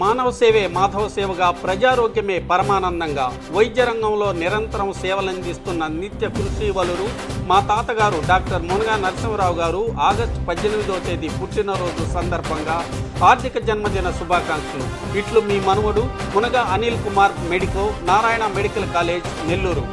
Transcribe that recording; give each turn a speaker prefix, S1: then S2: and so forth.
S1: మానవ సేవే మాధవ సేవగా ప్రజారోగ్యమే పరమానందంగా వైద్య రంగంలో నిరంతరం సేవలందిస్తున్న నిత్య కృషి వలురు మా తాతగారు డాక్టర్ మునగా నరసింహరావు గారు ఆగస్టు పద్దెనిమిదో తేదీ పుట్టినరోజు సందర్భంగా ఆర్థిక జన్మదిన శుభాకాంక్షలు. ఇట్లు మీ మనుమడు Munaga Anil Kumar medico Narayana medical college Nellore.